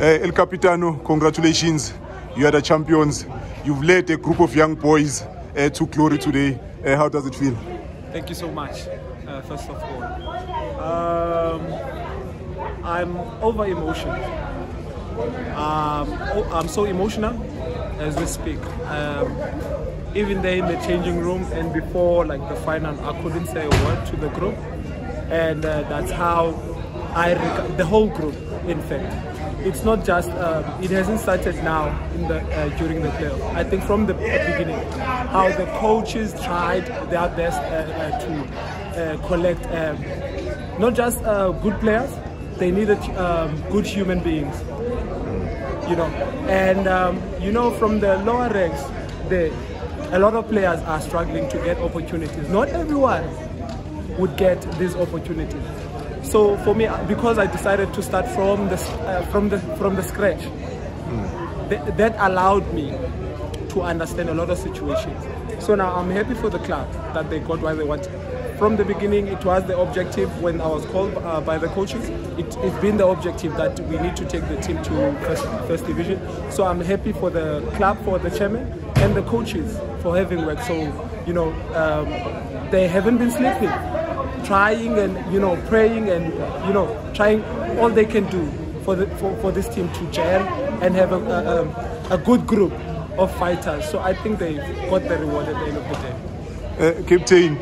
Uh, El Capitano, congratulations. You are the champions. You've led a group of young boys uh, to glory today. Uh, how does it feel? Thank you so much, first of all. Um, I'm over emotional. Um, oh, I'm so emotional as we speak. Um, even there in the changing room and before like the final, I couldn't say a word to the group, and uh, that's how I the whole group, in fact. It's not just um, it hasn't started now in the uh, during the playoff. I think from the beginning, how the coaches tried their best uh, uh, to uh, collect um, not just uh, good players, they needed um, good human beings you know. And um, you know, from the lower ranks, the, a lot of players are struggling to get opportunities. Not everyone would get these opportunities. So for me, because I decided to start from the uh, from the from the scratch, th- that allowed me to understand a lot of situations. So now I'm happy for the club that they got what they wanted. From the beginning, it was the objective when I was called uh, by the coaches. It, it's been the objective that we need to take the team to first, first division. So I'm happy for the club, for the chairman, and the coaches for having worked. So you know, um, they haven't been sleeping, trying and you know praying and you know trying all they can do for the, for, for this team to gel and have a, a, um, a good group of fighters. So I think they got the reward at the end of the day. Uh, Captain,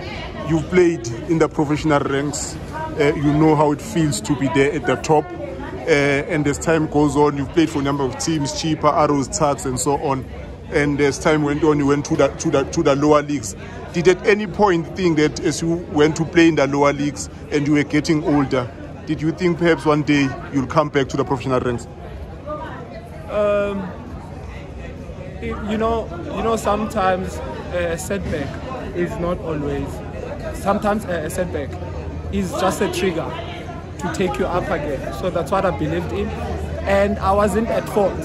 you've played in the professional ranks. Uh, you know how it feels to be there at the top. Uh, and as time goes on, you've played for a number of teams, Chippa, Arrows, Tugs, and so on. And as time went on, you went to the, to the, to the lower leagues. Did at any point think that as you went to play in the lower leagues and you were getting older, did you think perhaps one day you'll come back to the professional ranks? Um, you know, you know, sometimes a setback is not always. Sometimes a setback is just a trigger to take you up again. So that's what I believed in, and I wasn't at fault.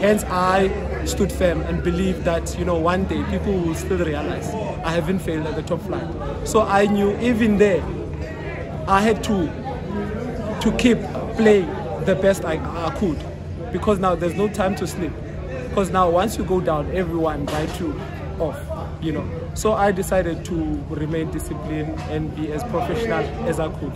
Hence, I stood firm and believed that you know one day people will still realize I haven't failed at the top flight. So I knew even there, I had to to keep playing the best I, I could. Because now there's no time to sleep. Because now once you go down everyone write you off you know. So i decided to remain disciplined and be as professional as i could.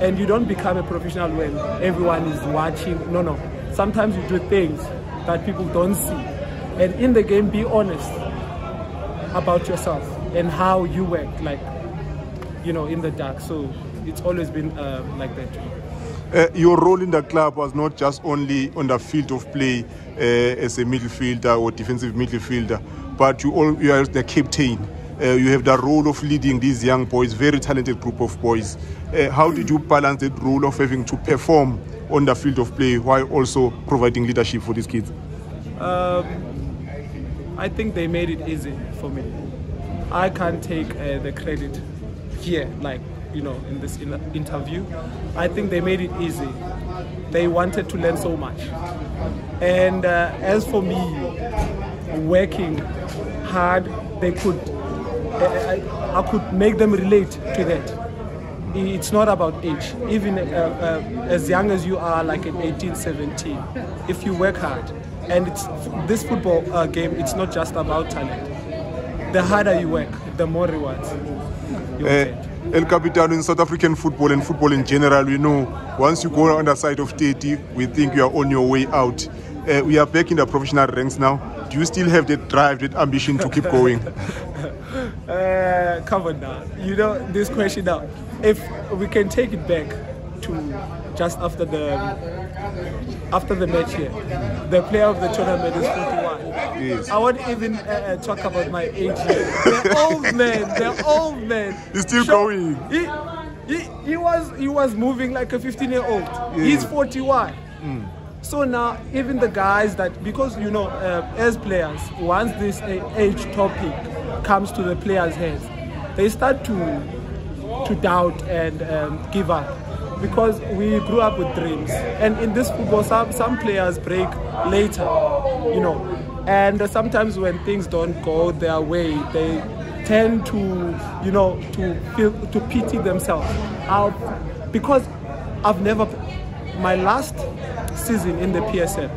And you don't become a professional when everyone is watching. No no. Sometimes you do things that people don't see and in the game be honest about yourself and how you work like you know in the dark so it's always been uh, like that uh, your role in the club was not just only on the field of play uh, as a midfielder or defensive midfielder, but you, all, you are the captain. Uh, you have the role of leading these young boys, very talented group of boys. Uh, how did you balance that role of having to perform on the field of play while also providing leadership for these kids? Um, I think they made it easy for me. I can't take uh, the credit here, like you know, in this in interview. I think they made it easy. They wanted to learn so much. And uh, as for me, working hard, they could, I, I could make them relate to that. It's not about age. Even uh, uh, as young as you are, like at 18, 17, if you work hard, and it's this football uh, game, it's not just about talent. The harder you work, the more rewards you get. El Capitano in South African football and football in general, we know once you go on the side of 30, we think you are on your way out. Uh, we are back in the professional ranks now. Do you still have that drive, that ambition to keep going? uh, come on now. You know, this question now, if we can take it back to just after the after the match here, the player of the tournament is 41. Yes. I won't even uh, uh, talk about my age here. The old man, the old man. He's still Sure, going. He, he, he was he was moving like a 15 year old. He's 41. So now even the guys that because you know uh, as players once this age topic comes to the players' heads, they start to to doubt and um, give up because we grew up with dreams and in this football some, some players break later you know and sometimes when things don't go their way they tend to you know to feel to pity themselves out because i've never my last season in the PSL,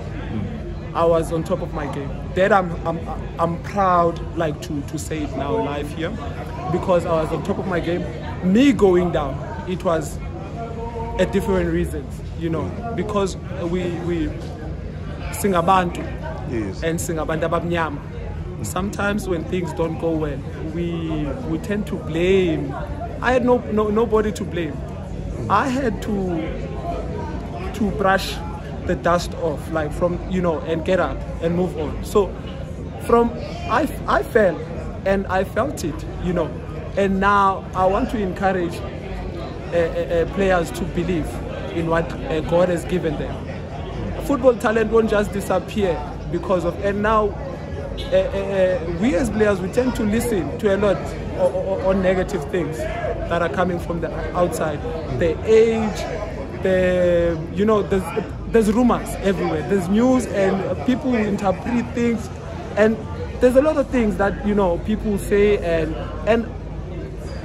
I was on top of my game. That I'm, I'm, I'm proud, like to, to say it now live here, because I was on top of my game. Me going down, it was a different reasons, you know, because we we sing singabantu Yes. and sing singabantu abamnyama. Sometimes when things don't go well, we we tend to blame. I had no, no nobody to blame. I had to to brush the dust off, like from you know, and get up and move on. So from I I fell and I felt it, you know, and now I want to encourage players to believe in what uh, God has given them. Football talent won't just disappear because of and now. Uh, uh, we as players we tend to listen to a lot on negative things that are coming from the outside the age the you know there's there's rumors everywhere there's news and people interpret things and there's a lot of things that you know people say and and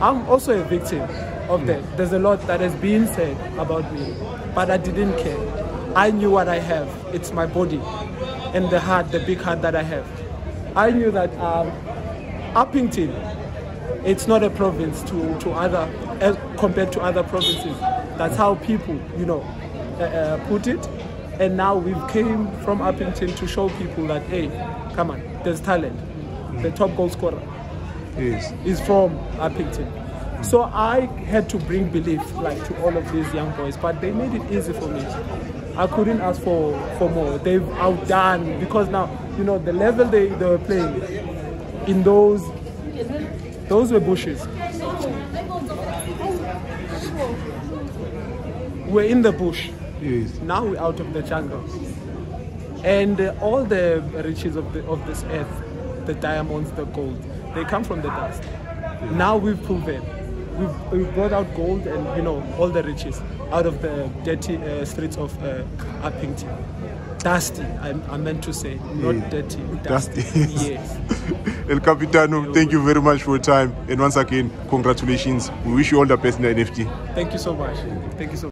I'm also a victim of that. There's a lot that has been said about me, but I didn't care. I knew what I have. It's my body and the heart, the big heart that I have. I knew that um, Upington, it's not a province to, to other, as compared to other provinces. That's how people, you know, uh, uh, put it. And now we've came from Upington to show people that, hey, come on, there's talent. The top goal scorer Yes. is from Upington. So I had to bring belief like to all of these young boys, but they made it easy for me. I couldn't ask for, for more. They've outdone me because now you know the level they, they were playing in those those were bushes. We're in the bush. Yes. Now we're out of the jungle. And uh, all the riches of, the, of this earth, the diamonds, the gold, they come from the dust. Now we've proven. We've, we've brought out gold and you know all the riches out of the dirty uh, streets of uh, Upington. Dusty, I, I meant to say, not Yeah. dirty. Dusty. yes. El Capitano, thank you very much for your time. And once again, congratulations. We wish you all the best in the NFD. Thank you so much. Thank you so